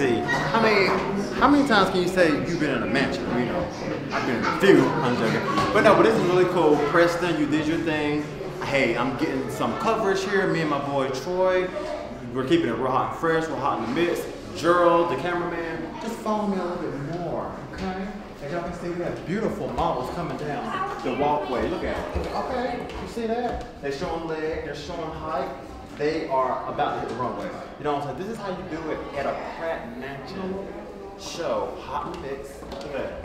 I mean, how many times can you say you've been in a mansion? You know, I've been in a few. I'm joking. But no, but this is really cool. Preston, you did your thing. Hey, I'm getting some coverage here. Me and my boy Troy. We're keeping it real hot and fresh. We're hot in the mix. Gerald, the cameraman, just follow me a little bit more, okay? As y'all can see, we have beautiful models coming down the walkway. Look at it. Okay, you see that? They're showing leg, they're showing height. They are about to hit the runway. You know what I'm saying? This is how you do it at a Pratt Mansion show. Hot and at that.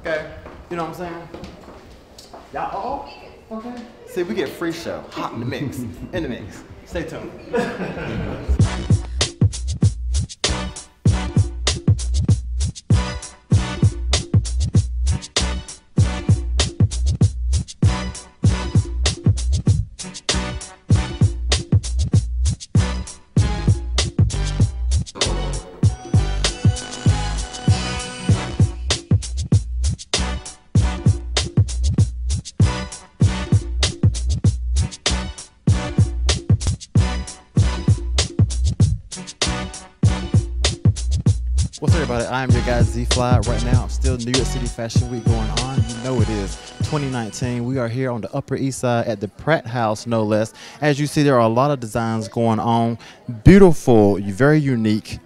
Okay? You know what I'm saying? Y'all, oh, okay. See, we get free show. Hot in the mix. in the mix. Stay tuned. What's up, everybody? I'm your guy Z Fly. Right now, I'm still New York City Fashion Week going on. You know it is 2019. We are here on the Upper East Side at the Pratt House, no less. As you see, there are a lot of designs going on. Beautiful, very unique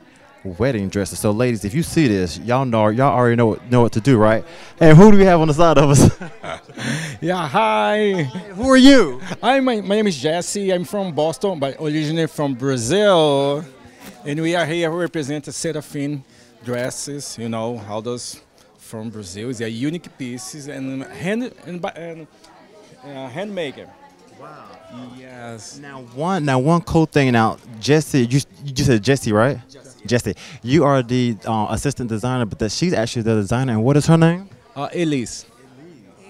wedding dresses. So, ladies, if you see this, y'all know y'all already know what, know what to do, right? And who do we have on the side of us? Yeah, hi. who are you? Hi, my, my name is Jesse. I'm from Boston, but originally from Brazil. And we are here to represent Seraphine dresses, you know, all those from Brazil. They are unique pieces and hand and, ba- and uh, handmaker. Wow. Yes. Now one, now one cool thing. Now Jesse, you you just said Jesse, right? Jesse. Jesse. You are the uh, assistant designer, but that she's actually the designer. And what is her name? Uh, Elise.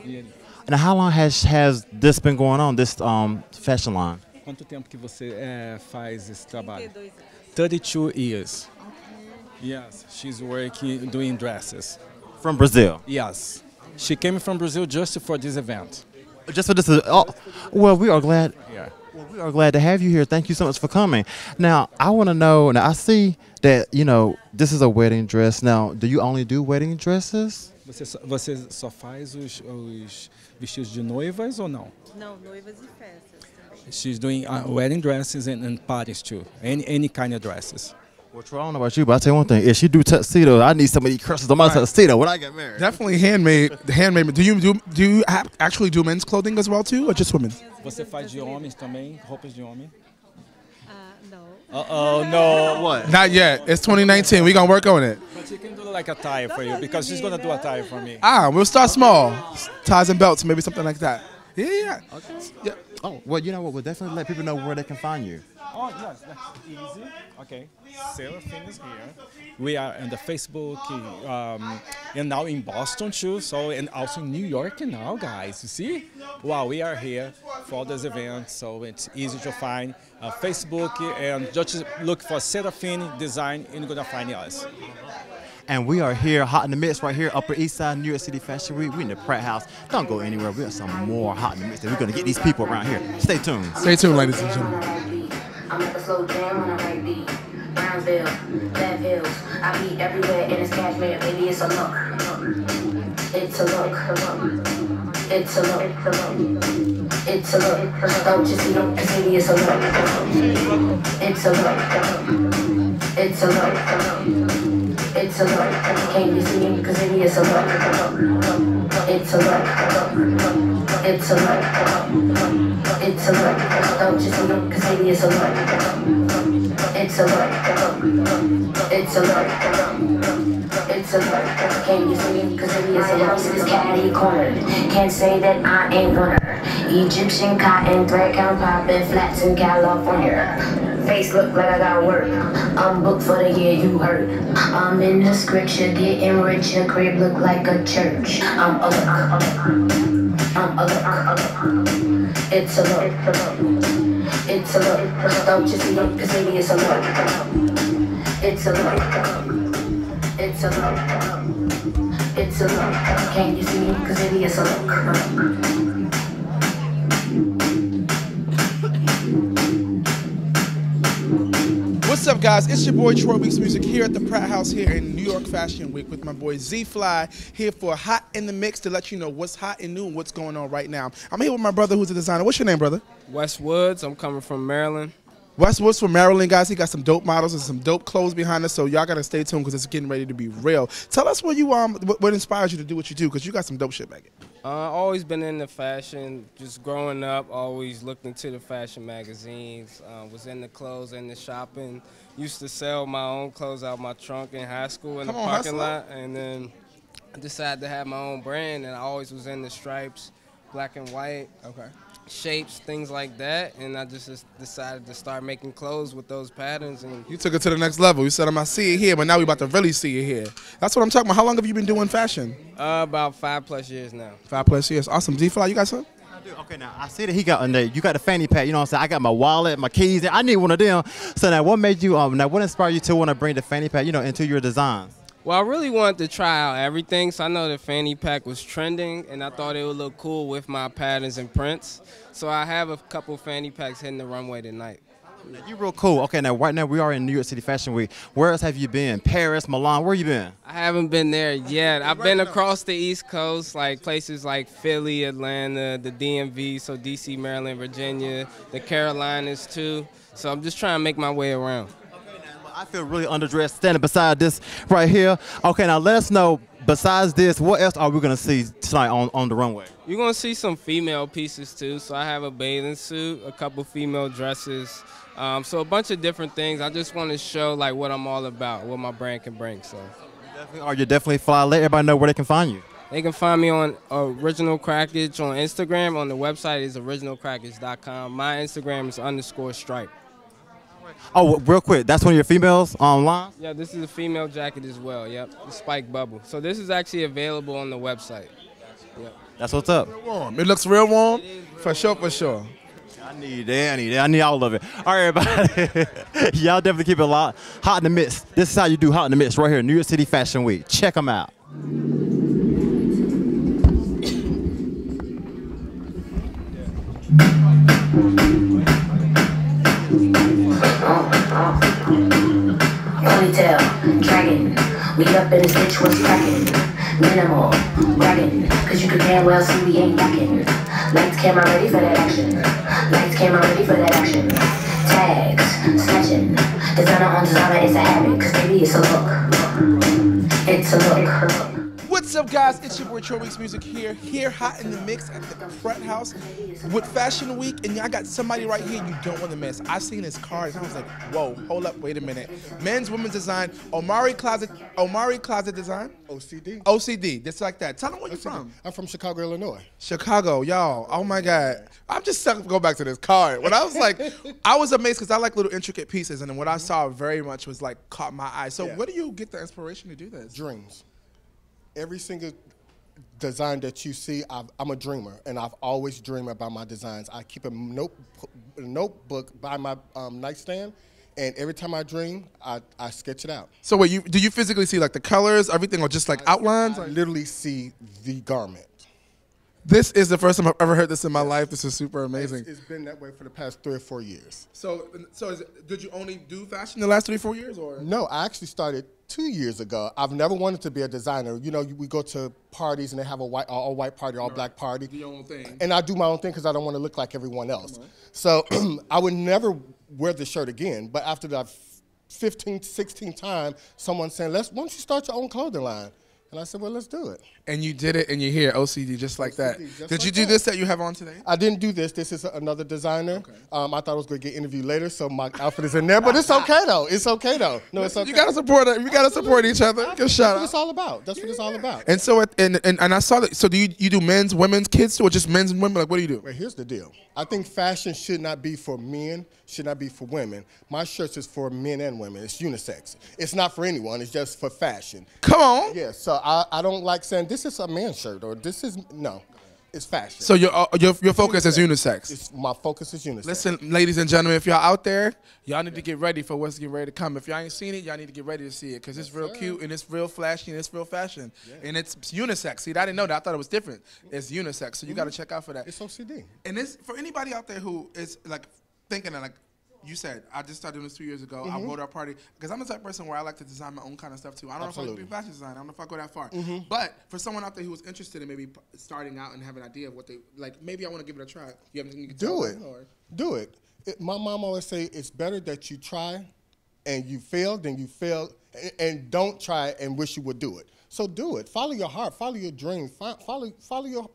And how long has has this been going on? This um fashion line. Quanto tempo que você eh, faz esse trabalho? 32 years. Yes, she's working doing dresses. From Brazil. Yes. She came from Brazil just for this event. Just for this. Oh, well, we are glad. Yeah. Well, we are glad to have you here. Thank you so much for coming. Now, I want to know. Now, I see that you know this is a wedding dress. Now, do you only do wedding dresses? Você só, você só faz os, os vestidos de noivas ou não? Não, noivas e festas. She's doing uh, wedding dresses and, and parties too. Any any kind of dresses. Well, Troy, I don't know about you, but I tell you one thing: if she do tuxedo, I need some of these crystals on my tuxedo when I get married. Definitely handmade. Handmade. Do you do do you actually do men's clothing as well too, or just women? Você faz de homens também, roupas de homem? Ah. Uh oh, no. What? Not yet. It's 2019. We gonna work on it. But she can do like a tie for you because she's gonna do a tie for me. Ah, we'll start small. Ties and belts, maybe something like that. Yeah, yeah. Okay. yeah. Oh, well, you know what? We'll definitely let people know where they can find you. Oh yes, that's easy. Okay, Seraphine is here. We are on the Facebook um, and now in Boston too. So and also in New York now, guys. You see? Wow, we are here for this event, so it's easy to find. Uh, Facebook and just look for Seraphine Design, and you're gonna find us. And we are here, hot in the mix, right here, Upper East Side, New York City Fashion Week. We in the Pratt House. Don't go anywhere. We have some more hot in the mix. And we're gonna get these people around here. Stay tuned. Stay tuned, ladies and gentlemen. I make a slow jam when I write beat. Brownsville, Bad Hills, I be everywhere and it's cashmere, baby, it's a look. It's a look. It's a look. It's a look. Don't you see? Cause baby, it's a look. It's a look. It's a look. It's a look. Can you see me? Cause it is a look. It's a look. It's a look. It's a look. Don't you see me? Cause it is a look. It's a look. It's a look. It's a look. Can you see me? Cause it is a look. house is catty cornered. Can't say that I ain't gonna. Egyptian cotton thread count popping flats in California. Face look like I got work. I'm booked for the year you heard. I'm in the scripture, getting rich. Your crib look like a church. I'm a look. I'm a look. It's a look. It's a look. Don't you see? Cause baby, it's a look. It's a look. It's a look. It's a look. Can't you see? Cause baby, it's a look. What's up, guys? It's your boy Troy Weeks Music here at the Pratt House here in New York Fashion Week with my boy Z Fly here for Hot in the Mix to let you know what's hot and new and what's going on right now. I'm here with my brother who's a designer. What's your name, brother? Wes Woods. I'm coming from Maryland. Wes Woods from Maryland, guys. He got some dope models and some dope clothes behind us, so y'all gotta stay tuned because it's getting ready to be real. Tell us what you um what, what inspires you to do what you do because you got some dope shit back here. Uh, always been into fashion. Just growing up, always looked into the fashion magazines. Uh, was in the clothes and the shopping. Used to sell my own clothes out my trunk in high school in Come the on, parking lot, and then I decided to have my own brand. And I always was in the stripes, black and white. Okay. Shapes, things like that, and I just, just decided to start making clothes with those patterns. And You took it to the next level. You said I'm gonna see it here, but now we about to really see it here. That's what I'm talking about. How long have you been doing fashion? uh, about five plus years now. Five plus years. Awesome. Z Fly, you got some? I do. Okay, now I see that he got on there. You got the fanny pack. You know what I'm saying? I got my wallet, my keys. I need one of them. So now, what made you? Um, now what inspired you to want to bring the fanny pack? You know, into your designs? Well, I really wanted to try out everything, so I know the fanny pack was trending, and I thought it would look cool with my patterns and prints. So I have a couple fanny packs hitting the runway tonight. Now, you real cool. Okay, now right now we are in New York City Fashion Week. Where else have you been? Paris, Milan. Where you been? I haven't been there yet. I've been across the East Coast, like places like Philly, Atlanta, the DMV, so DC, Maryland, Virginia, the Carolinas too. So I'm just trying to make my way around. I feel really underdressed standing beside this right here. Okay, now let us know. Besides this, what else are we gonna see tonight on, on the runway? You're gonna see some female pieces too. So I have a bathing suit, a couple female dresses, um, so a bunch of different things. I just want to show like what I'm all about, what my brand can bring. So Definitely, are you definitely fly? Let everybody know where they can find you. they can find me on Original Crackage on Instagram. On the website is originalcrackage.com. My Instagram is underscore stripe. Oh, real quick, that's one of your females online. Yeah, this is a female jacket as well. Yep, the spike bubble. So this is actually available on the website. Yep. That's what's up. Warm. It looks real warm. For sure, for sure. I need that. I need that. I need all of it. All right, everybody. Y'all definitely keep it a hot in the mix. This is how you do hot in the mix right here, New York City Fashion Week. Check them out. Dragon. We up in this bitch, what's cracking? Minimal, bragging, cause you can damn well see we ain't backing. Lights, camera, ready for that action. Lights, camera, ready for that action. Tags, snatching. Designer on designer, it's a habit, cause baby, it's a look. It's a look. What's up, guys? It's your boy Troy Weeks Music here, here hot in the mix at the Pratt House with Fashion Week, and I got somebody right here you don't want to miss. I seen his card and I was like, whoa, hold up, wait a minute. Men's, women's design, Omari Closet, Omari Closet Design, OCD. OCD, just like that. Tell them where you're from. I'm from Chicago, Illinois. Chicago, y'all. Oh my God. I'm just stuck to go back to this card. When I was like, I was amazed because I like little intricate pieces, and then what I mm-hmm. saw very much was like caught my eye. So, Yeah. where do you get the inspiration to do this? Dreams. Every single design that you see, I've, I'm a dreamer, and I've always dreamed about my designs. I keep a, note, a notebook by my um, nightstand, and every time I dream, I, I sketch it out. So, wait, you do you physically see like the colors, everything, or just like outlines? I Like, literally see the garment. this is the first time I've ever heard this in my life. This is super It's, amazing. it's been that way for the past three or four years. So, so is it, did you only do fashion the last three, four years, or? No, I actually started two years ago. I've never wanted to be a designer. You know, we go to parties and they have a white, all white party, all black party. Do your own thing. And I do my own thing because I don't want to look like everyone else. So I would never wear the shirt again. But after that 15, 16 time, someone saying, "Let's why don't you start your own clothing line?" And I said, "Well, let's do it." And you did it, and you're here, OCD, just like that. Just Did like you do that. this that you have on today? I didn't do this. This is another designer. Um, I thought I was going to get interviewed later, so my outfit is in there. But it's okay though. It's okay though. No, it's okay. You gotta support it. You gotta support each other. Good That's shout what it's all about. That's what it's all about. And so, at, and, and and I saw that. So, do you you do men's, women's, kids, or just men's and women? Like, what do you do? Well, here's the deal. I think fashion should not be for men, should not be for women. My shirts is for men and women. It's unisex. It's not for anyone. It's just for fashion. Come on. Yeah, so I, I don't like saying this is a man's shirt or this is no. It's fashion. So your uh, your your focus is unisex. it's, my focus is unisex. Listen, ladies and gentlemen, if y'all out there, y'all need to get ready for what's getting ready to come. If y'all ain't seen it, y'all need to get ready to see it because it's real cute and it's real flashy and it's real fashion and it's unisex. See, I didn't know that. I thought it was different. It's unisex, so you got to check out for that. It's OCD. And this for anybody out there who is like thinking of like you said I just started doing this two years ago. I mm-hmm. wrote our party because I'm the type of person where I like to design my own kind of stuff too. I don't know if I Absolutely. a fashion designer. I don't know if I go that far. Mm-hmm. But for someone out there who was interested in maybe starting out and have an idea of what they like, maybe I want to give it a try. You have anything you can tell Do it. them, or- Do it. it. My mom always say it's better that you try and you fail than you fail and, and don't try and wish you would do it. So do it. Follow your heart. Follow your dreams. Fo- Follow follow your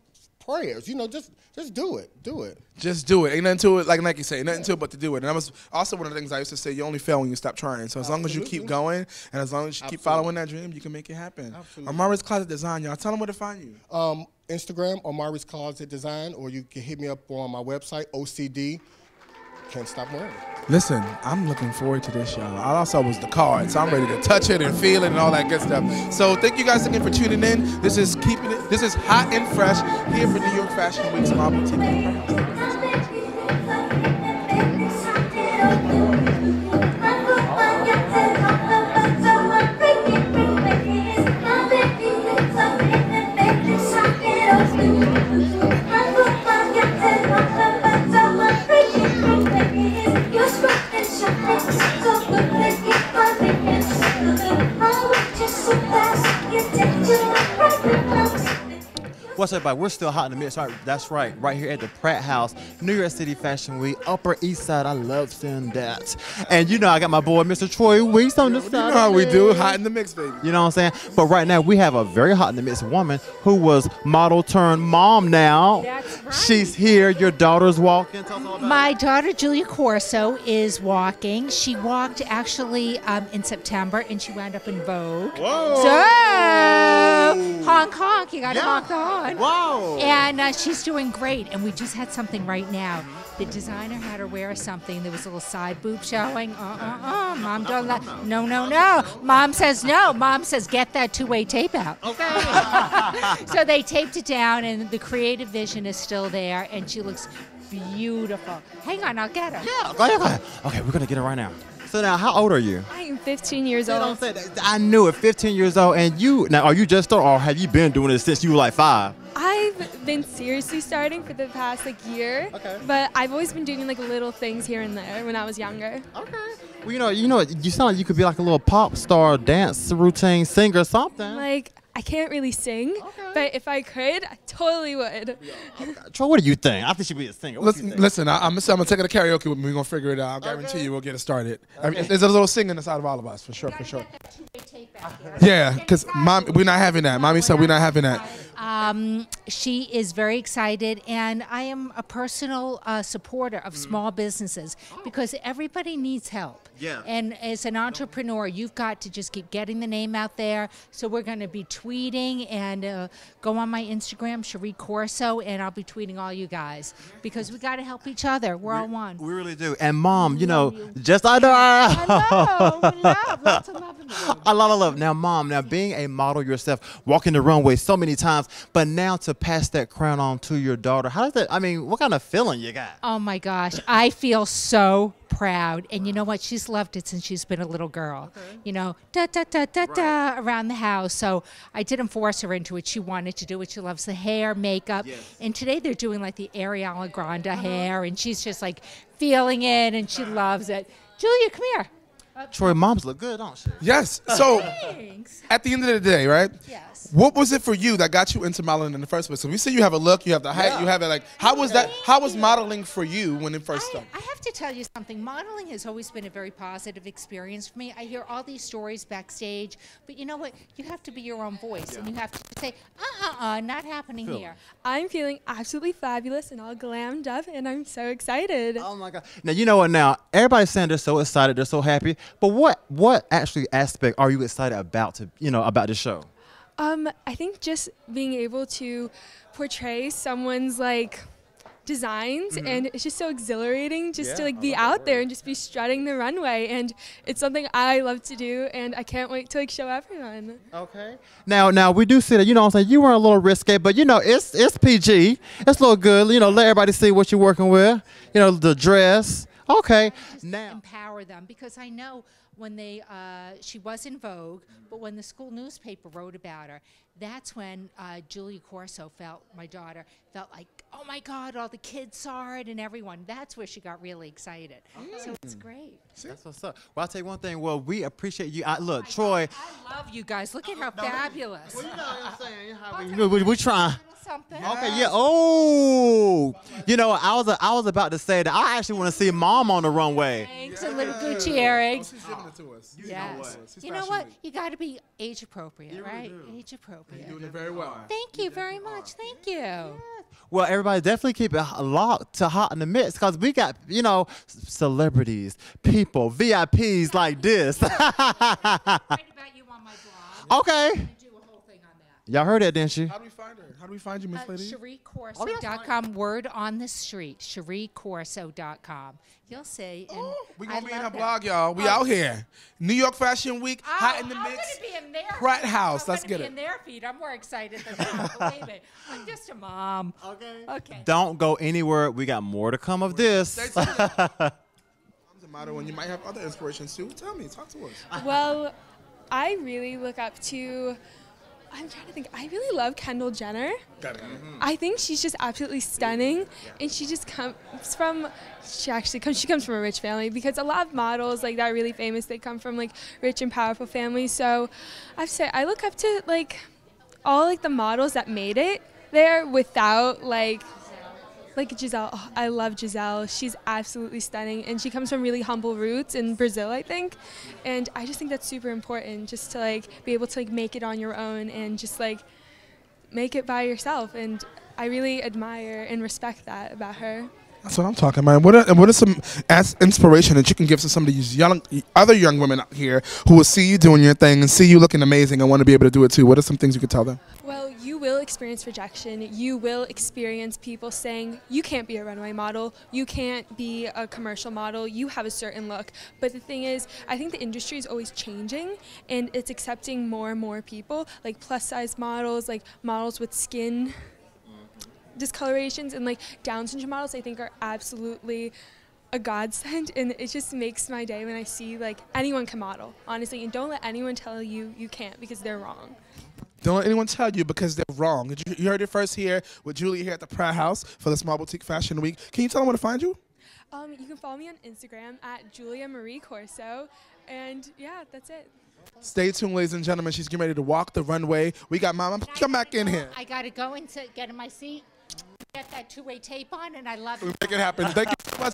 prayers. You know, just just do it. Do it. Just do it. Ain't nothing to it. Like Nike say, nothing to it but to do it. And that was also one of the things I used to say. You only fail when you stop trying. So as long as you keep going and as long as you keep following that dream, you can make it happen. Absolutely. Omari's Closet Design, y'all. Tell them where to find you. Um, Instagram, Omari's Closet Design, or you can hit me up on my website, OCD. Can't stop wearing. Listen, I'm looking forward to this, y'all. All I saw was the card, so I'm ready to touch it and feel it and all that good stuff. So thank you guys again for tuning in. This is keeping it. This is hot and fresh here for New York Fashion Week's Small Boutique. Everybody? We're still hot in the mix. Right, that's right, right here at the Pratt House, New York City Fashion Week, Upper East Side. I love seeing that. And you know, I got my boy, Mr. Troy Weeks, on the You side. know how we do, hot in the mix, baby. You know what I'm saying? But right now, we have a very hot in the mix woman who was model turned mom now. That's right. She's here. Your daughter's walking. Tell us all about My daughter Julia Corso is walking. She walked actually um, in September, and she wound up in Vogue. Whoa. So honk honk, you got to Yeah. honk the horn. Wow. And uh, she's doing great. And we just had something right now. The designer had her wear something. There was a little side boob showing. Uh uh uh. Mom don't let. No no no. Mom says no. Mom says get that two way tape out. Okay. so they taped it down, and the creative vision is still there, and she looks beautiful. Hang on, I'll get her. Yeah, go ahead, go ahead. Okay, we're gonna get her right now. So now, how old are you? I am 15 years You old. what I'm saying? I knew it. 15 years old, and you now are you just started, or have you been doing this since you were like five? I've been seriously starting for the past like year, Okay. but I've always been doing like little things here and there when I was younger. Okay. Well, you know, you know, you sound like you could be like a little pop star, dance routine singer, something. Like I can't really sing, but if I could, I totally would. Troy, what do you think? I think she'd be a singer. What Listen, listen I, I'm, I'm gonna take it to karaoke with me. We're gonna figure it out. I guarantee you we'll get it started. I mean, there's a little singing inside of all of us, for sure, for sure. Yeah, because mom, we're not having that. Mommy said we're not having that. Um, she is very excited, and I am a personal uh, supporter of small businesses because everybody needs help. Yeah. And as an entrepreneur, you've got to just keep getting the name out there. So we're going to be tweeting and uh, go on my Instagram, Cherie Corso, and I'll be tweeting all you guys because we got to help each other. We're all one. We really do. And mom, you know, just I know. I know. Love. Lots of love in the world. A lot of love. Now, mom, now being a model yourself, walking the runway so many times, but now to pass that crown on to your daughter, how does that? I mean, what kind of feeling you got? Oh my gosh, I feel so proud. And you know what? She's loved it since she's been a little girl. You know, da da da da da around the house. So I didn't force her into it. She wanted to do it. She loves the hair, makeup. And today they're doing like the Ariana Grande uh-huh. hair, and she's just like feeling it, and she loves it. Julia, come here. Troy, moms look good, don't she? Yes. So Thanks. at the end of the day, right? Yes. What was it for you that got you into modeling in the first place? So we see you have a look, you have the height, you have it. Like, how was that? How was modeling for you when it first I, started? I have to tell you something. Modeling has always been a very positive experience for me. I hear all these stories backstage, but you know what? You have to be your own voice, and you have to say, uh uh uh, not happening here. I'm feeling absolutely fabulous and all glammed up, and I'm so excited. Oh my God! Now you know what? Now everybody's saying they're so excited, they're so happy. But what what actually aspect are you excited about to you know about the show? Um, I think just being able to portray someone's like designs and it's just so exhilarating just to like be out there and just be strutting the runway and it's something I love to do and I can't wait to like show everyone. Okay. Now now we do see that you know what I'm saying you were a little risque, but you know it's it's PG. It's a little good. You know let everybody see what you're working with. You know the dress. Okay. Now, empower them because I know when they uh, she was in Vogue, but when the school newspaper wrote about her, that's when uh, Julia Corso felt my daughter felt like, oh my God, all the kids saw it and everyone. That's where she got really excited. So it's great. that's what's up. Well, I'll tell you one thing. Well, we appreciate you. I, look, Troy. I love you guys. Look at how fabulous. Well, you know what I'm saying. How we, we, we trying. Something. Okay, yeah. Oh, you know, I was I was about to say that I actually want to see mom on the runway. Thanks, a little Gucci earrings. Oh, she's giving it to us. Yes. She's You know what? You got to be age appropriate, right? Age appropriate. You're doing it very well. Thank you very much. Thank you. Well, everybody definitely keep it locked to hot in the mix because we got you know celebrities, people, VIPs like this. Write about you on my blog. okay, and do a whole thing on that. Y'all heard that, didn't you? How do we find her? How do we find you, Miss Uh, Lady? CherieCorso.com. Word on the street. CherieCorso.com. You'll see. And we I gonna be in her that. blog, y'all. We Oh. out here. New York Fashion Week, Oh, hot in the I'm mix. gonna be in their Pratt. House. I'm Let's gonna get be it. in their feet. I'm more excited than that. Believe it. I'm just a mom. Okay. Okay. Don't go anywhere. We got more to come of this. Stay tuned. Doesn't matter when you might have other inspirations too. Tell me, talk to us. Well, I really look up to. I'm trying to think. I really love Kendall Jenner. Got it. Mm-hmm. I think she's just absolutely stunning, and she just comes from. She actually comes. She comes from a rich family because a lot of models like that are really famous. They come from like rich and powerful families. So, I have to say I look up to like all like the models that made it there without like like Gisele. Oh, I love Gisele. She's absolutely stunning, and she comes from really humble roots in Brazil, I think. And I just think that's super important, just to like be able to like make it on your own and just like make it by yourself. And I really admire and respect that about her. That's what I'm talking about. What are, what are some as inspiration that you can give to some of these young, other young women out here who will see you doing your thing and see you looking amazing and want to be able to do it too? What are some things you could tell them? Will experience rejection. You will experience people saying, you can't be a runway model, you can't be a commercial model, you have a certain look. But the thing is, I think the industry is always changing and it's accepting more and more people, like plus size models, like models with skin discolorations, and like Down syndrome models, I think are absolutely a godsend and it just makes my day when I see like anyone can model honestly and don't let anyone tell you you can't because they're wrong. Don't let anyone tell you because they're wrong. You, you heard it first here with Julia here at the Pratt House for the Small Boutique Fashion Week. Can you tell them where to find you? Um, you can follow me on Instagram at Julia Marie Corso, and yeah, that's it. Stay tuned, ladies and gentlemen. She's getting ready to walk the runway. We got Mama. Come back in here. I got to go and get in my seat, get that two-way tape on, and I love We it. make it happen. Thank you so much.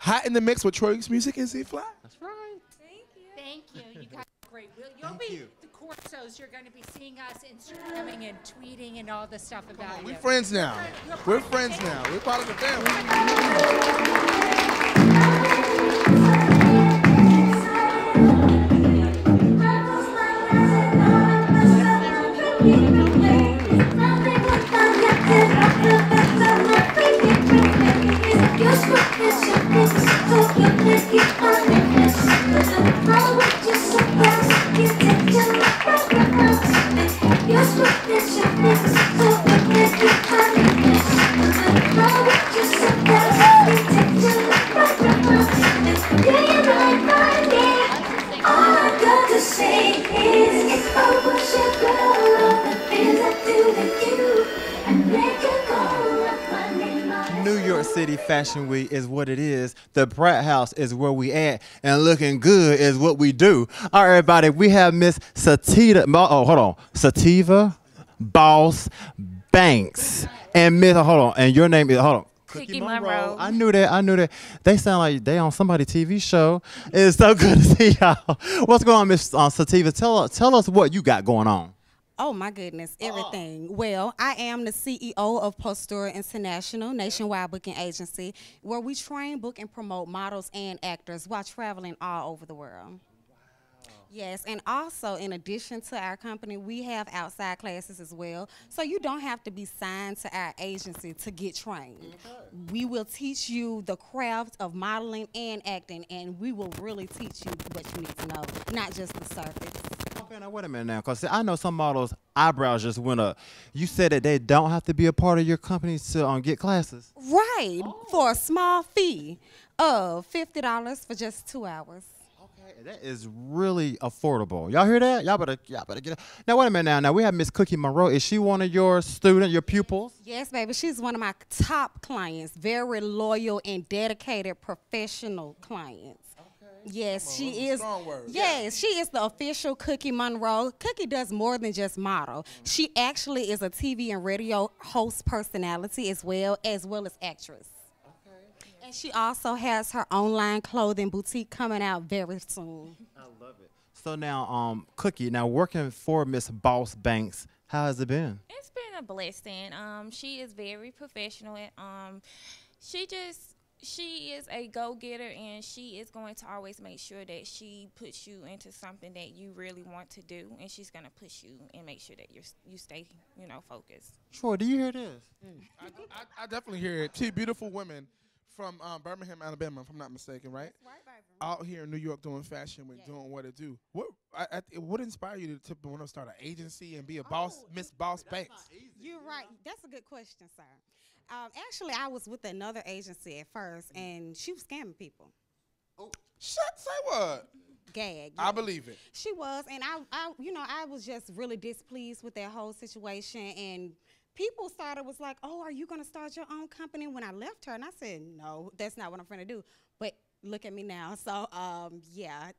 Hot in the mix with Troy's music and Z Fly. That's right. Thank you. Thank you. You guys are great. Will you'll be the Corsos. You're going to be seeing us Instagramming and tweeting and all the stuff about you. We're friends now. We're friends now. We're part of the family. Fashion Week is what it is. The Pratt House is where we at, and looking good is what we do. All right, everybody, we have Miss Sativa. Oh, hold on, Sativa, Boss, Banks, and Miss. Hold on, and your name is hold on. Cookie Monroe. I knew that. I knew that. They sound like they on somebody TV show. It's so good to see y'all. What's going on, Miss uh, Sativa? Tell us, tell us what you got going on. Oh my goodness, uh-uh. everything. Well, I am the CEO of Postura International, nationwide booking agency, where we train, book, and promote models and actors while traveling all over the world. Yes, and also in addition to our company, we have outside classes as well. So you don't have to be signed to our agency to get trained. We will teach you the craft of modeling and acting, and we will really teach you what you need to know, not just the surface. Okay, now wait a minute now, cause I know some models eyebrows just went up. You said that they don't have to be a part of your company to um, get classes. Right. right, for a small fee of fifty dollars for just two hours. Okay, that is really affordable. Y'all hear that? Y'all better, y'all better get it. Now wait a minute. Now, now we have Miss Cookie Monroe. Is she one of your student, your pupils? Yes, baby. She's one of my top clients. Very loyal and dedicated professional clients. Yes, she is. strong word. Yes, she is the official Cookie Monroe. Cookie does more than just model. She actually is a TV and radio host personality as well, as well as actress. Okay, And she also has her online clothing boutique coming out very soon. I love it. So now, um, Cookie, now working for Miss Boss Banks, how has it been? It's been a blessing. Um, she is very professional. And, um, she just she is a go getter, and she is going to always make sure that she puts you into something that you really want to do, and she's gonna push you and make sure that you you stay you know focused. Troy, do you hear this? I, I, I definitely hear it. Two beautiful women from um, Birmingham, Alabama, if I'm not mistaken, right? Out here in New York doing fashion week, doing what it do. What I, I, what inspired you to, to want to start an agency and be a boss, Miss Boss Banks? You're right. That's a good question, sir. Um, actually, I was with another agency at first, and she was scamming people. Shut. Say what? Gag. I believe it. She was, and I, I, you know, I was just really displeased with that whole situation. And people started was like, "Oh, are you gonna start your own company?" When I left her, and I said, "No, that's not what I'm gonna do." But look at me now. So, um, yeah,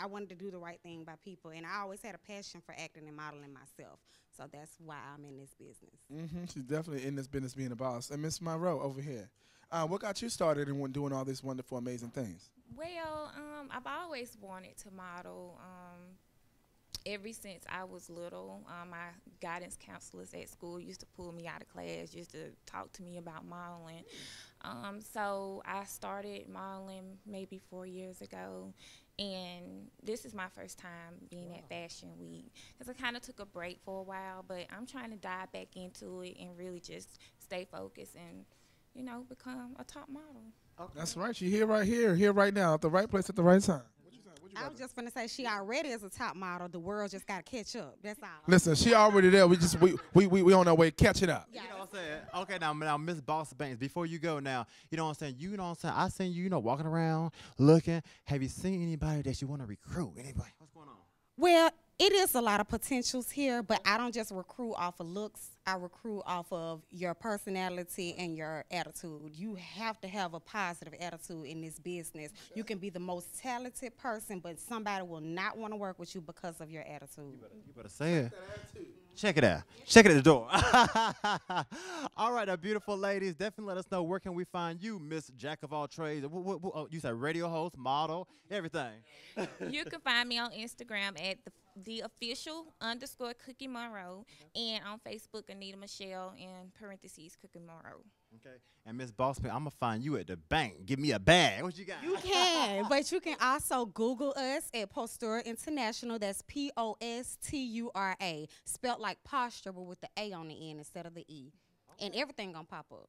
I wanted to do the right thing by people, and I always had a passion for acting and modeling myself. So that's why I'm in this business. Mm-hmm. She's definitely in this business being a boss. And Miss Monroe over here, uh, what got you started in doing all these wonderful, amazing things? Well, um, I've always wanted to model. Um, ever since I was little, um, my guidance counselors at school used to pull me out of class, used to talk to me about modeling. Um, so I started modeling maybe four years ago, and this is my first time being at Fashion Week because I kind of took a break for a while, but I'm trying to dive back into it and really just stay focused and, you know, become a top model. That's right. She here right here, here right now, at the right place at the right time. I was just gonna say she already is a top model. The world just gotta catch up. That's all. Listen, she already there. We just we we we, we on our way catching up. You know what I'm saying? Okay, now, now, Miss Boss Banks, before you go now, you know what I'm saying? You know what I'm saying? I seen you, you know, walking around, looking. Have you seen anybody that you want to recruit? Anybody? What's going on? Well, it is a lot of potentials here, but I don't just recruit off of looks. I recruit off of your personality and your attitude. You have to have a positive attitude in this business. You can be the most talented person, but somebody will not want to work with you because of your attitude. You better say it. Check it out. Check it at the door. all right, our beautiful ladies, definitely let us know where can we find you, Miss Jack of all trades. Oh, you said radio host, model, everything. you can find me on Instagram at the, the official underscore Cookie Monroe mm-hmm. and on Facebook Anita Michelle in parentheses Cookie Monroe. Okay. And Miss Boss Banks, I'm gonna find you at the bank. Give me a bag. What you got? You can, but you can also Google us at Postura International. That's P O S T U R A, spelled like posture, but with the A on the end instead of the E. And everything gonna pop up.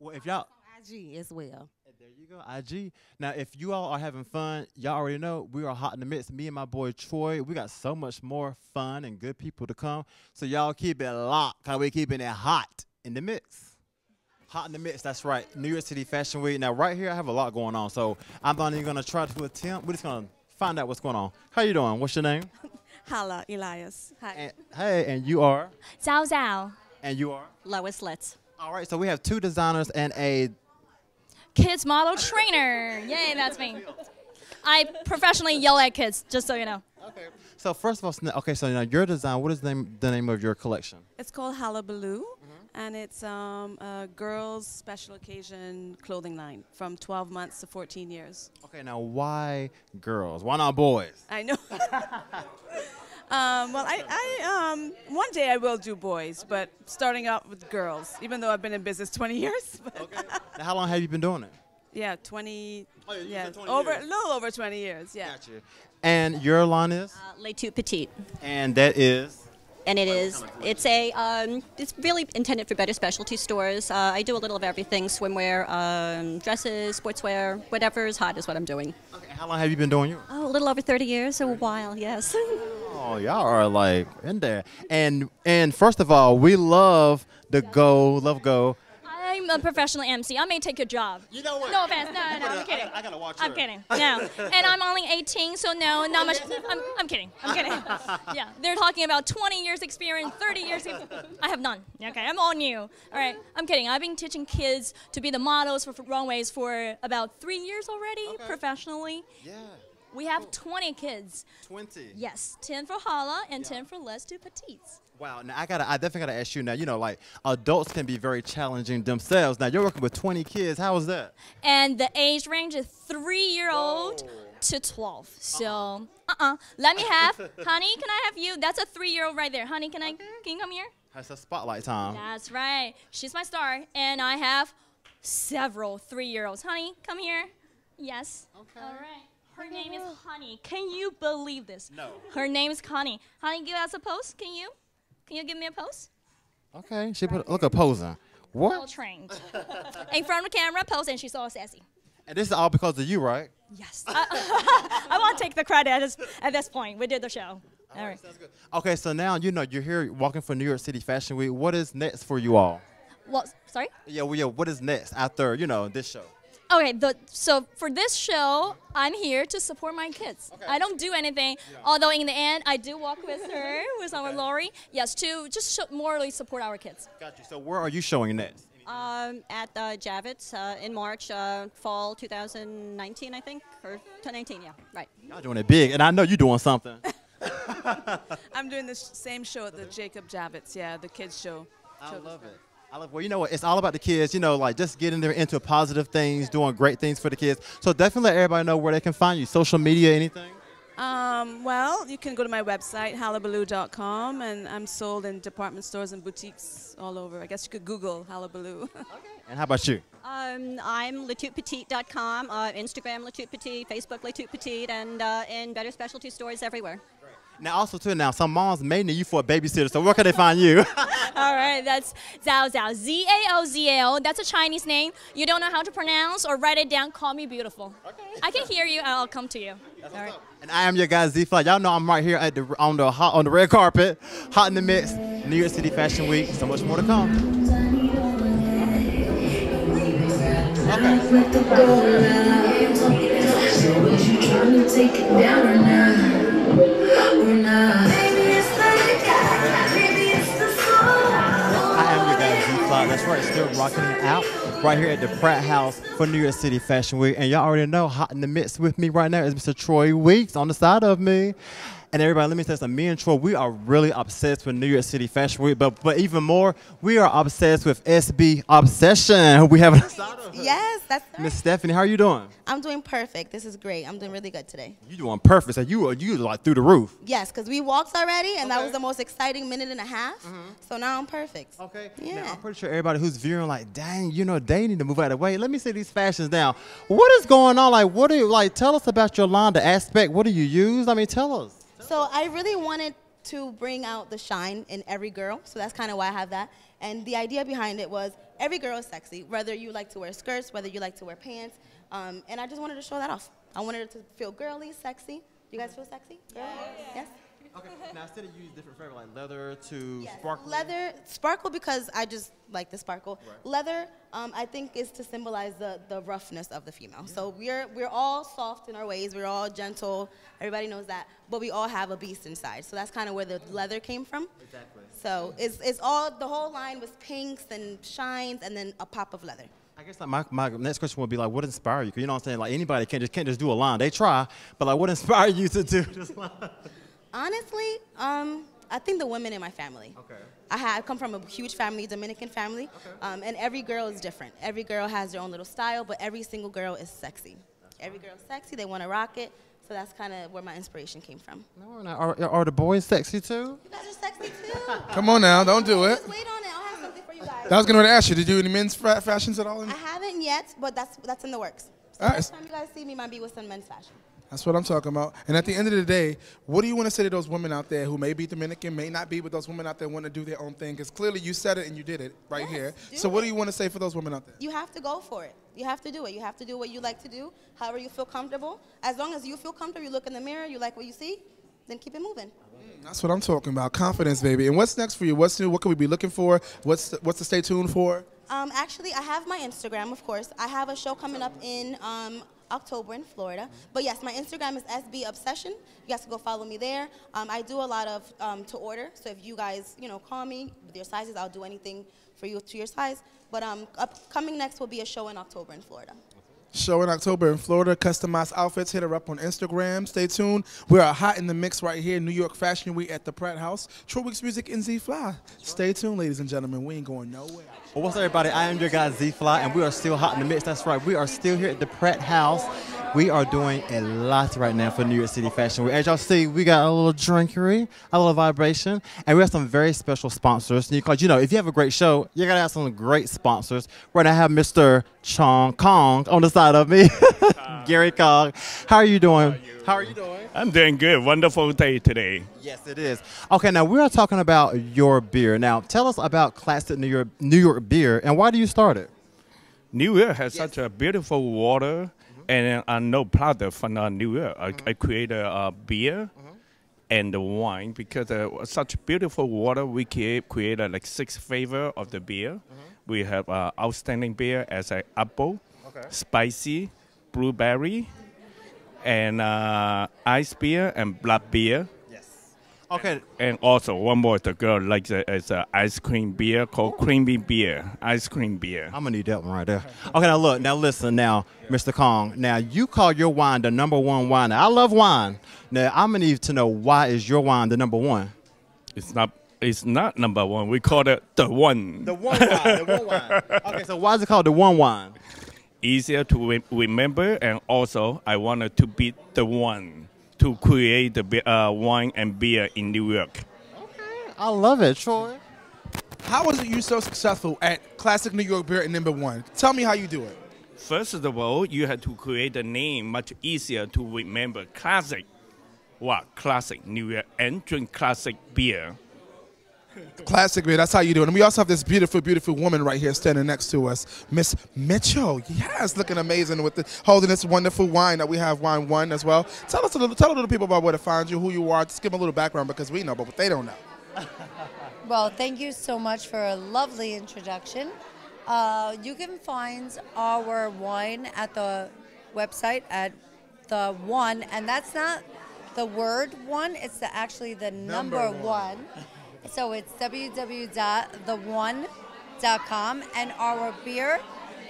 Well, if y'all. IG as well. There you go, IG. Now, if you all are having fun, y'all already know we are hot in the mix. Me and my boy Troy, we got so much more fun and good people to come. So y'all keep it locked, cause we keeping it hot in the mix. Hot in the mix, that's right. New York City Fashion Week. Now, right here, I have a lot going on, so I'm not even gonna try to attempt. We're just gonna find out what's going on. How you doing? What's your name? Hala Elias. Hi. And, hey, and you are? Zhao Zhao. And you are? Lois Litz. All right, so we have two designers and a Kids model trainer. Yay, that's me. I professionally yell at kids, just so you know. Okay. So first of all, okay, so now your design. What is the name, the name of your collection? It's called Hullabaloo, and it's um, a girls' special occasion clothing line from 12 months to 14 years. Okay, now why girls? Why not boys? I know. um, well, I, I um, one day I will do boys, but starting out with girls, even though I've been in business 20 years. Now, how long have you been doing it? yeah, 20. Oh, yeah, you yeah, 20 over years. a little over 20 years. Yeah. Gotcha. And your line is? Uh, Les Tout Petite. And that is? And it is, it's a, um, it's really intended for better specialty stores. Uh, I do a little of everything, swimwear, um, dresses, sportswear, whatever is hot is what I'm doing. Okay, how long have you been doing yours? Oh, a little over 30 years, a while, yes. Oh, y'all are like in there. And and first of all, we love the go, love go. I'm I'm a professional MC. I may take your job. You know what? No offense. No, no, no. I I'm gotta- kidding. I gotta watch I'm her. kidding. No. And I'm only 18, so no, not much. I'm, I'm kidding. I'm kidding. Yeah. They're talking about 20 years experience, 30 years. I have none. Okay. I'm all new. All right. I'm kidding. I've been teaching kids to be the models for, for runways for about three years already, professionally. Yeah. We have 20 kids. 20. Yes, 10 for Hala and 10 for Les Deux Petites. Wow. Now I gotta, I definitely gotta ask you now. You know, like adults can be very challenging themselves. Now you're working with 20 kids. How is that? And the age range is three year old to 12. So, uh uh Let me have, honey, can I have you? That's a three year old right there. Honey, can I, can you come here? It's a spotlight time. That's right. She's my star. And I have several three year olds. Honey, come here. Yes. Okay. All right. Her name is Honey. Can you believe this? No. Her name is Honey. Honey, give us a pose. Can you? Can you give me a pose? Okay. She put look at posing. Well What? trained. In front of the camera, pose, and she's all sassy. And this is all because of you, right? Yes. I, I won't take the credit at this, at this point. We did the show. All right. Okay. So now you know you're here walking for New York City Fashion Week. What is next for you all? Well, sorry? Yeah. Well, yeah. What is next after you know this show? Okay, the, so for this show, I'm here to support my kids. I don't do anything, although in the end, I do walk with her, with our Lori. Yes, to just show, morally support our kids. Got you. So where are you showing next? Um, at uh, Javits uh, in March, uh, fall 2019, I think, or 2019, yeah, right. Y'all doing it big, and I know you're doing something. I'm doing the same show at the Jacob Javits, yeah, the kids show. I love it. I love. Well, you know what? It's all about the kids. You know, like just getting them into positive things, doing great things for the kids. So definitely let everybody know where they can find you. Social media, anything. Um, well, you can go to my website, halabaloo.com, and I'm sold in department stores and boutiques all over. I guess you could Google Halabaloo. And how about you? Um, I'm latoutepetite.com, uh, Instagram Latoutpetite, Facebook Latoutpetite, and uh, in better specialty stores everywhere. Now, also too, now some moms may need you for a babysitter. So where can they find you? All right, that's Zhao Zhao, Z A O Z A O. That's a Chinese name. You don't know how to pronounce or write it down, call me beautiful. Okay. I can hear you, I'll come to you. All right. and I am your guy Z Fly. Y'all know I'm right here at the on the hot on the red carpet, hot in the mix, New York City Fashion Week. So much more to come. I am your guy Fly. That's right, still rocking it out right here at the Pratt House for New York City Fashion Week. And y'all already know, hot in the mix with me right now is Mr. Troy Weeks on the side of me. And everybody, let me say something. Me and Troy, we are really obsessed with New York City Fashion Week, but but even more, we are obsessed with SB Obsession. We have on the side of Yes, that's right. Miss Stephanie. How are you doing? I'm doing perfect. This is great. I'm doing really good today. You doing perfect. So you are you like through the roof. Yes, because we walked already, and that was the most exciting minute and a half. Mm-hmm. So now I'm perfect. Okay. Yeah. Now, I'm pretty sure everybody who's viewing, like, dang, you know, they need to move out of the way. Let me see these fashions down. What is going on? Like, what do you like? Tell us about your line, the aspect. What do you use? I mean, tell us. So I really wanted to bring out the shine in every girl. So that's kind of why I have that. And the idea behind it was every girl is sexy, whether you like to wear skirts, whether you like to wear pants. Um, and I just wanted to show that off. I wanted it to feel girly, sexy. You guys feel sexy? Girly? Yes. Okay. Now instead of use different fabric like leather to sparkle. Leather, sparkle because I just like the sparkle. Leather, um, I think, is to symbolize the, the roughness of the female. So we're we're all soft in our ways. We're all gentle. Everybody knows that. But we all have a beast inside. So that's kind of where the leather came from. Exactly. So it's, it's all the whole line was pinks and shines and then a pop of leather. I guess like my, my next question would be like, what inspired you? 'Cause you know what I'm saying? Like anybody can't just can't just do a line. They try, but like, what inspired you to do this line? Honestly, um, I think the women in my family. Okay. I have come from a huge family, Dominican family, um, and every girl is different. Every girl has their own little style, but every single girl is sexy. Every girl is sexy. They want to rock it. So that's kind of where my inspiration came from. No, now, are, are the boys sexy too? You guys are sexy too. Come on now, don't do it. Just Wait on it. I'll have something for you guys. I was going to ask you, did you do any men's fashions at all? I haven't yet, but that's that's in the works. So All right. next time you guys see me, might be with some men's fashion. That's what I'm talking about. And at the end of the day, what do you want to say to those women out there who may be Dominican, may not be, but those women out there want to do their own thing? Because clearly you said it and you did it right here. do So what it. do you want to say for those women out there? You have to go for it. You have to do it. You have to do what you like to do, however you feel comfortable. As long as you feel comfortable, you look in the mirror, you like what you see, then keep it moving. That's what I'm talking about. Confidence, baby. And what's next for you? What's new? What can we be looking for? What's the, what's to stay tuned for? Um, actually, I have my Instagram, of course. I have a show coming up in um, October in Florida. But yes, my Instagram is SB Obsession. You guys can go follow me there. Um, I do a lot of um, to order. So if you guys, you know, call me with your sizes, I'll do anything for you to your size. But um, upcoming next will be a show in October in Florida. Show in October in Florida. Customized outfits. Hit her up on Instagram. Stay tuned. We are hot in the mix right here, New York Fashion Week at the Pratt House. Troy Weeks Music and Z Fly. Stay tuned, ladies and gentlemen. We ain't going nowhere. Well, what's up, everybody? I am your guy Z Fly, and we are still hot in the mix. That's right. We are still here at the Pratt House. We are doing a lot right now for New York City Fashion Week. As y'all see, we got a little drinkery, a little vibration, and we have some very special sponsors. Because, you know, if you have a great show, you got to have some great sponsors. We're going to have Mr. Chong Kong on the side of me, Gary Kong. How are you doing? How are you doing? I'm doing good. Wonderful day today. Yes, it is. Okay, now we are talking about your beer. Now, tell us about classic New York New York beer and why do you start it? New York has such a beautiful water and I know product from uh, New York. I, I created a beer and the wine because uh, such beautiful water. We create created like six flavor of the beer. We have uh, outstanding beer as a apple, Okay. spicy, blueberry, and uh, ice beer and black beer. Okay. And also one more, the girl likes it as a ice cream beer called creamy beer. Ice cream beer. I'm gonna need that one right there. Okay, now look, now listen, now, Mr. Kong. Now you call your wine the number one wine. I love wine. Now I'm gonna need to know why is your wine the number one? It's not. It's not number one. We call it the one. The one wine. the one wine. Okay, so why is it called the one wine? Easier to re- remember, and also I wanted to be the one to create the uh, wine and beer in New York. Okay, I love it, Troy. How was it you so successful at Classic New York Beer at number one? Tell me how you do it. First of all, you had to create a name much easier to remember. Classic, what? Classic New York, and drink classic beer. Classic beer, that's how you do it. And we also have this beautiful, beautiful woman right here standing next to us, Miss Mitchell. Yes, looking amazing with the holding this wonderful wine that we have, wine one as well. Tell us a little, tell a little people about where to find you, who you are. Just give them a little background because we know, but they don't know. Well, thank you so much for a lovely introduction. Uh, you can find our wine at the website at the one, and that's not the word one, it's the, actually the number, Number one. one. So it's www.theone.com, and our beer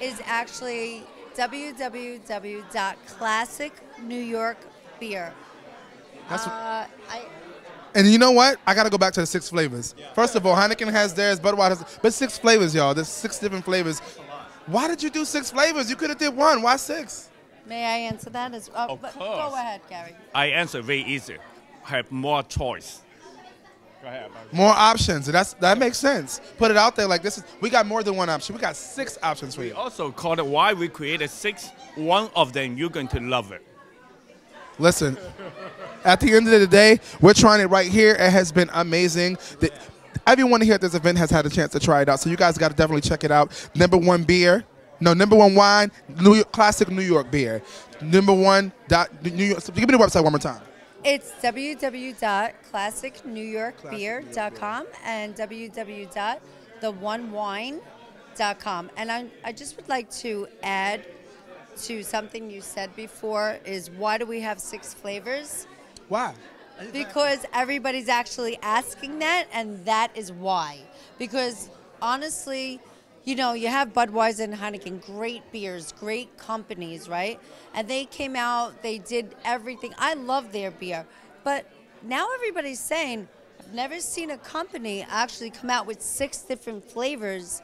is actually www.classicnewyorkbeer. That's- uh, I, And you know what? I got to go back to the six flavors. First of all, Heineken has theirs, Budweiser has, but six flavors, y'all. There's six different flavors. Why did you do six flavors? You could have did one. Why six? may I answer that as well? Of course. Go ahead, Gary. I answer very easy. Have more choice. Go ahead. More options. That's that makes sense. Put it out there like this is. We got more than one option. We got six options for We you. also called it why we created six. One of them you're going to love it. Listen, at the end of the day, we're trying it right here. It has been amazing. The, everyone here at this event has had a chance to try it out, so you guys got to definitely check it out. Number one beer, no, number one wine, New York, classic New York beer. Number one dot New York. So give me the website one more time. It's www.classicnewyorkbeer.com and www.theonewine.com. And I, I just would like to add to something you said before is why do we have six flavors? Why? Because everybody's actually asking that, and that is why. Because honestly, you know, you have Budweiser and Heineken, great beers, great companies, right? And they came out, they did everything. I love their beer. But now everybody's saying, I've never seen a company actually come out with six different flavors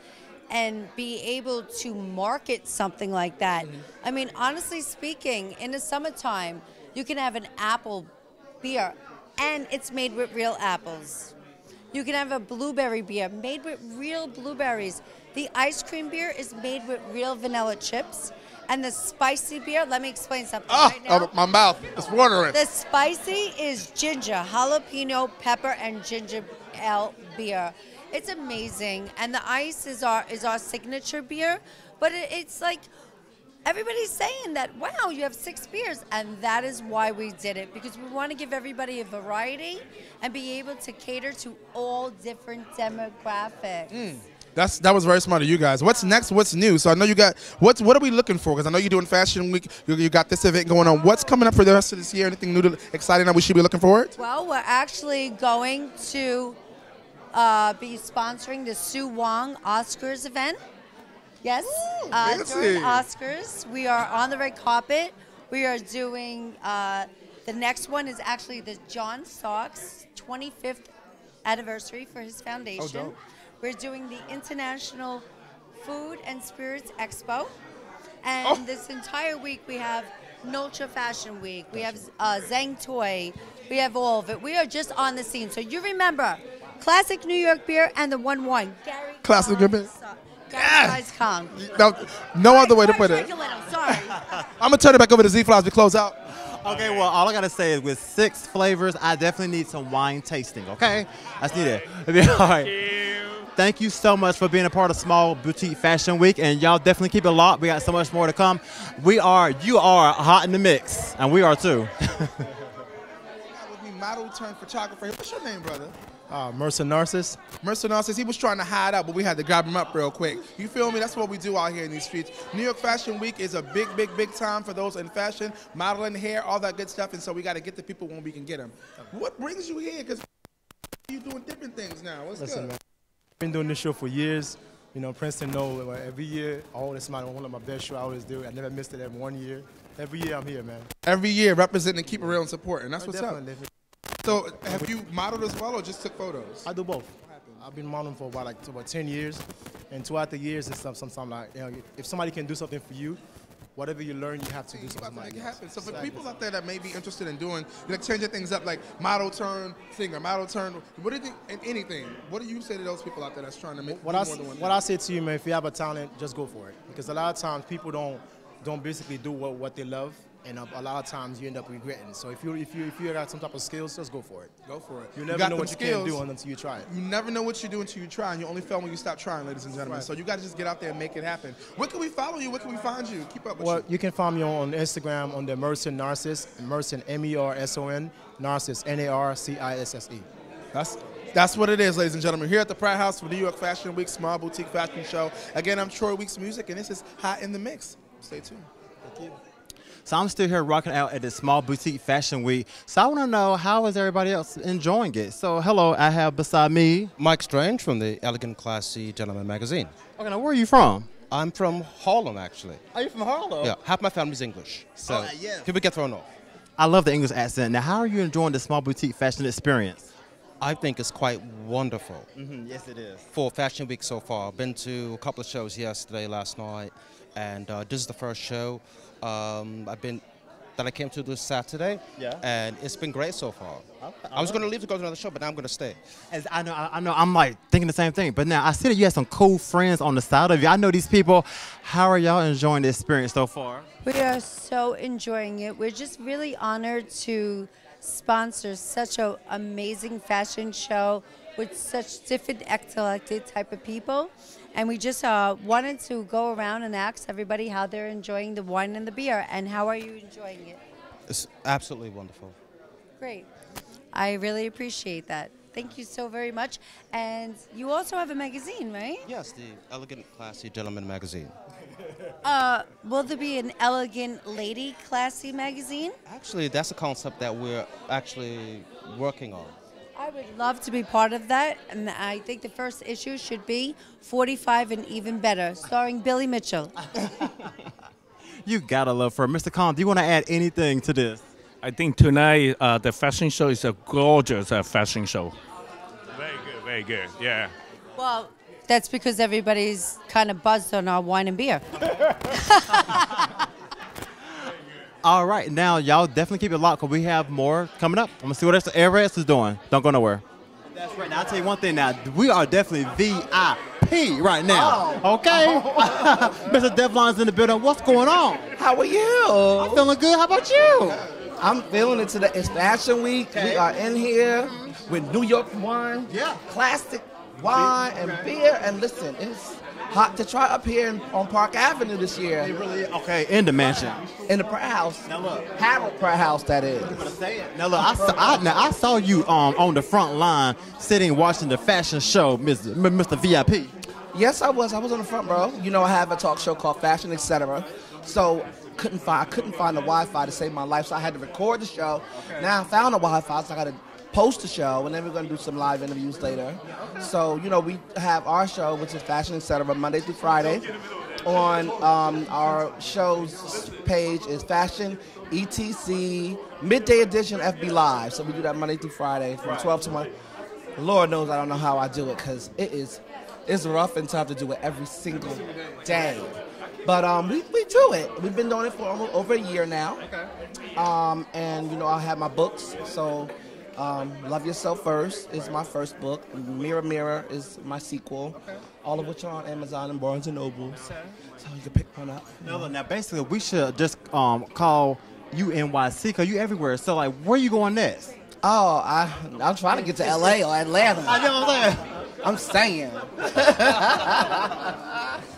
and be able to market something like that. Mm-hmm. I mean, honestly speaking, in the summertime, you can have an apple beer and it's made with real apples. You can have a blueberry beer made with real blueberries. The ice cream beer is made with real vanilla chips. And the spicy beer, let me explain something ah, right now. Oh, my mouth is watering. The spicy is ginger, jalapeno, pepper, and ginger ale beer. It's amazing, and the ice is our is our signature beer. But it, it's like everybody's saying that wow, you have six beers, and that is why we did it because we want to give everybody a variety and be able to cater to all different demographics. Hmm. That's that was very smart of you guys. What's next? What's new? So I know you got what's what are we looking for? Because I know you're doing Fashion Week. You, you got this event going on. What's coming up for the rest of this year? Anything new, to, exciting that we should be looking forward? Well, we're actually going to uh, be sponsoring the Sue Wong Oscars event. Yes, uh, during Oscars, we are on the red carpet. We are doing uh, the next one is actually the John Sachs 25th anniversary for his foundation. dope. We're doing the International Food and Spirits Expo, and Oh. this entire week we have Nultra Fashion Week. We have uh, Zhang Toy. We have all of it. We are just on the scene. So you remember, classic New York beer and the one one. Gary Classic good bit. Gary Size Kong. No, no other way to put it. Drink a little, sorry. I'm gonna turn it back over to Z Fly as we close out. Okay, well, all I gotta say is with six flavors, I definitely need some wine tasting. Okay, I just need it. all right. Thank you so much for being a part of Small Boutique Fashion Week, and y'all definitely keep it locked. We got so much more to come. We are, you are hot in the mix, and we are too. With me, model turned photographer. What's your name, brother? Uh, Merson Narcisse. Merson Narcisse, he was trying to hide out, but we had to grab him up real quick. You feel me? That's what we do out here in these streets. New York Fashion Week is a big, big, big time for those in fashion, modeling, hair, all that good stuff, and so we got to get the people when we can get them. What brings you here? Because you're doing different things now. What's Listen, good? man. Been doing this show for years. You know, Princeton know every year, I always on one of my best shows I always do. I never missed it every one year. Every year I'm here, man. Every year, representing and keep it real and support, and that's Oh, what's up. So, have you modeled as well, or just took photos? I do both. I've been modeling for about like about 10 years, and throughout the years and stuff, sometimes like you know, if somebody can do something for you, whatever you learn, you have to do something. Make Like it that. happen. So for people out there that may be interested in doing, like changing things up, like model turn singer, model turn, what do you think, and anything, what do you say to those people out there that's trying to make What I, more than one what? I say to you, man, if you have a talent, just go for it. Because a lot of times people don't don't basically do what, what they love, and a, a lot of times you end up regretting. So if you if you if you got some type of skills, just go for it. Go for it. You never got know what you can do until you try it. You never know what you do until you try, and you only fail when you stop trying, ladies and gentlemen. Right. So you got to just get out there and make it happen. Where can we follow you? Where can we find you? Keep up with Well, you. you can find me on Instagram on the Merson Narcisse, Merson M E R S O N, Narcisse N A R C I S S E. That's that's what it is, ladies and gentlemen. Here at the Pratt House for New York Fashion Week Small Boutique Fashion Show. Again, I'm Troy Weeks Music, and this is Hot in the Mix. Stay tuned. Thank you. So I'm still here rocking out at the Small Boutique Fashion Week. So I want to know how is everybody else enjoying it? So hello, I have beside me Mike Strange from the Elegant Classy Gentleman magazine. Okay, now where are you from? I'm from Harlem, actually. Are you from Harlem? Yeah, half my family's English, so Oh, yeah. people get thrown off. I love the English accent. Now, how are you enjoying the Small Boutique Fashion experience? I think it's quite wonderful. Mhm, yes, it is. For Fashion Week so far, I've been to a couple of shows yesterday, last night, and uh, this is the first show um, I've been that I came to this Saturday. Yeah. And it's been great so far. Okay, I was going to leave to go to another show, but now I'm going to stay. As I know, I I know, I'm like thinking the same thing. But now I see that you have some cool friends on the side of you. I know these people. How are y'all enjoying the experience so far? We are so enjoying it. We're just really honored to sponsor such an amazing fashion show with such different eclectic type of people. And we just uh, wanted to go around and ask everybody how they're enjoying the wine and the beer, and how are you enjoying it? It's absolutely wonderful. Great. I really appreciate that. Thank you so very much. And you also have a magazine, right? Yes, the Elegant Classy Gentleman magazine. Uh, will there be an elegant lady classy magazine? Actually, that's a concept that we're actually working on. I would love to be part of that, and I think the first issue should be 45 and even better, starring Billy Mitchell. You gotta love her, Mr. Kong. Do you want to add anything to this? I think tonight uh, the fashion show is a gorgeous uh, fashion show. Very good, very good. Yeah. Well, that's because everybody's kind of buzzed on our wine and beer. All right, now y'all definitely keep it locked because we have more coming up. I'm gonna see what else everybody else is doing. Don't go nowhere. That's right. Now I'll tell you one thing. Now we are definitely VIP right now. Oh. Okay, oh. Mr. Delvon's in the building. What's going on? How are you? I'm feeling good. How about you? I'm feeling it today. It's Fashion Week. We are in here with New York wine, yeah, classic wine and beer. And listen, it's hot to try up here in, on Park Avenue this year. Really okay in the mansion. In the Pratt House. Now look, Harold Pratt House, that is. Now look, I saw, I, now I saw you um on the front line sitting watching the fashion show, Mr. Mr. VIP. Yes, I was. I was on the front row. You know, I have a talk show called Fashion Etc. So couldn't find I couldn't find the Wi-Fi to save my life, so I had to record the show. Now I found the Wi-Fi, so I got to post the show, and then we're gonna do some live interviews later. So you know, we have our show, which is Fashion Etc. Monday through Friday. On um, our show's page is Fashion ETC Midday Edition FB Live. So we do that Monday through Friday from 12 to 1. Lord knows I don't know how I do it because it is it's rough and tough to do it every single day. But um, we, we do it. We've been doing it for almost over a year now. Um, and you know I have my books. So um, Love Yourself First is my first book. Mirror Mirror is my sequel. All of which are on Amazon and Barnes and Noble. So you can pick one up. No, now basically we should just um, call you NYC because you everywhere. So like, where you going next? Oh, I I'm trying to get to LA or Atlanta. I know what I'm saying. I'm saying.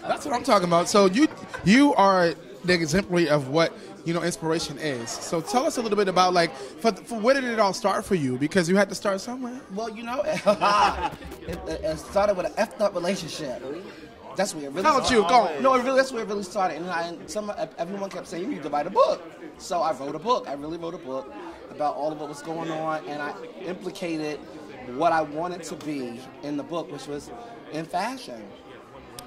That's what I'm talking about. So you you are the exemplary of what you know inspiration is. So tell us a little bit about like for, for where did it all start for you? Because you had to start somewhere. Well, you know, it, it, started with an effed up relationship. That's where it really How about started. you? Go. No, it really, that's where it really started. And, I, some everyone kept saying you need to write a book. So I wrote a book. I really wrote a book about all of what was going on, and I implicated what I wanted to be in the book, which was in fashion.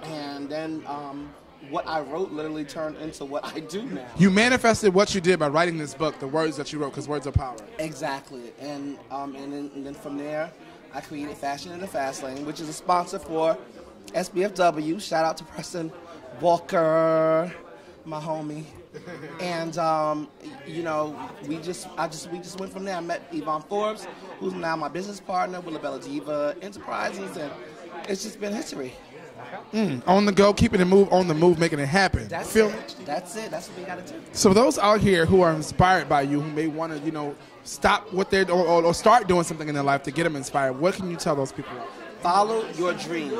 And then um, what I wrote literally turned into what I do now. You manifested what you did by writing this book, the words that you wrote, because words are power. Exactly, and um, and, then, and then from there, I created Fashion in the Fast Lane, which is a sponsor for SBFW. Shout out to Preston Walker, my homie. And um, you know, we just I just we just went from there. I met Yvonne Forbes, who's now my business partner with LabelleLadiva Enterprises, and it's just been history. Mm, on the go, keeping it move, on the move, making it happen. That's Feel it. That's it. That's what we gotta do. So those out here who are inspired by you, who may want to, you know, stop what they're or, or, or start doing something in their life to get them inspired, what can you tell those people? Follow your dreams.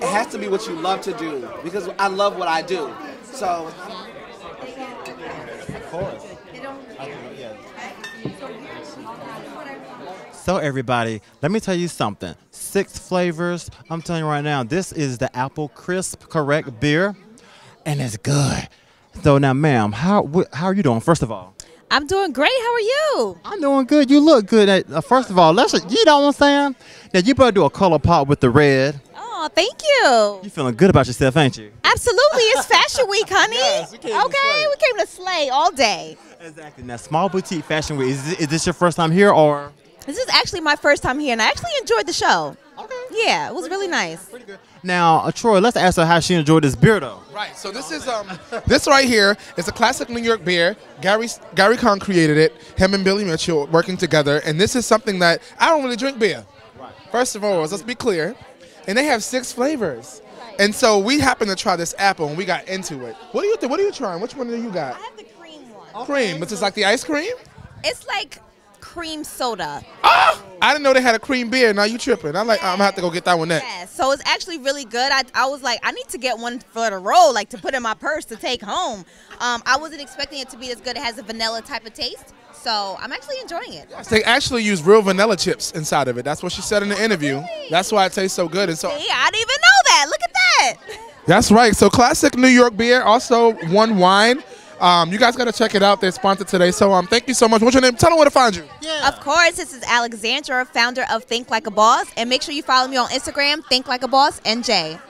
It has to be what you love to do because I love what I do. So Of course. So everybody, let me tell you something. Six flavors. I'm telling you right now, this is the apple crisp correct beer, and it's good. So now, ma'am, how how are you doing? First of all, I'm doing great. How are you? I'm doing good. You look good. Uh, first of all, let's you know what I'm saying. Now you better do a color pop with the red. Oh, thank you. You feeling good about yourself, ain't you? Absolutely. It's Fashion Week, honey. Yes, we okay, we came to slay all day. Exactly. Now, small boutique fashion week. Is this, is this your first time here, or? This is actually my first time here, and I actually enjoyed the show. Okay. Yeah, it was really nice. Pretty good. Now, uh, Troy, let's ask her how she enjoyed this beer, though. Right. So this is um this right here is a classic New York beer. Gary Gary Kong created it. Him and Billy Mitchell working together, and this is something that I don't really drink beer. First of all, let's be clear, and they have six flavors. And so we happened to try this apple, and we got into it. What do you think? What are you trying? Which one do you got? I have the cream one. Cream, which is like the ice cream. It's like cream soda. I didn't know they had a cream beer. Now you tripping? I'm like, I'm gonna have to go get that one next. Yeah, so it's actually really good. I, I was like, I need to get one for the road, like to put in my purse to take home. Um, I wasn't expecting it to be as good. It has a vanilla type of taste, so I'm actually enjoying it. They actually use real vanilla chips inside of it. That's what she said in the interview. That's why it tastes so good. And so Yeah, I didn't even know that. Look at that. That's right. So classic New York beer, also one wine. Um, you guys got to check it out. They're sponsored today. So um, thank you so much. What's your name? Tell them where to find you. Of course, this is Alexandra, founder of Think Like a Boss, and make sure you follow me on Instagram, Think Like a Boss NJ.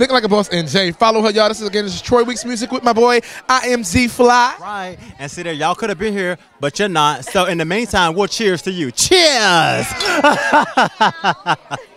Think like a boss and Jay. Follow her, y'all. This is again. This is Troy Weeks Music with my boy. I am Z Fly. Right. And see there, y'all could have been here, but you're not. So in the meantime, we'll cheers to you. Cheers.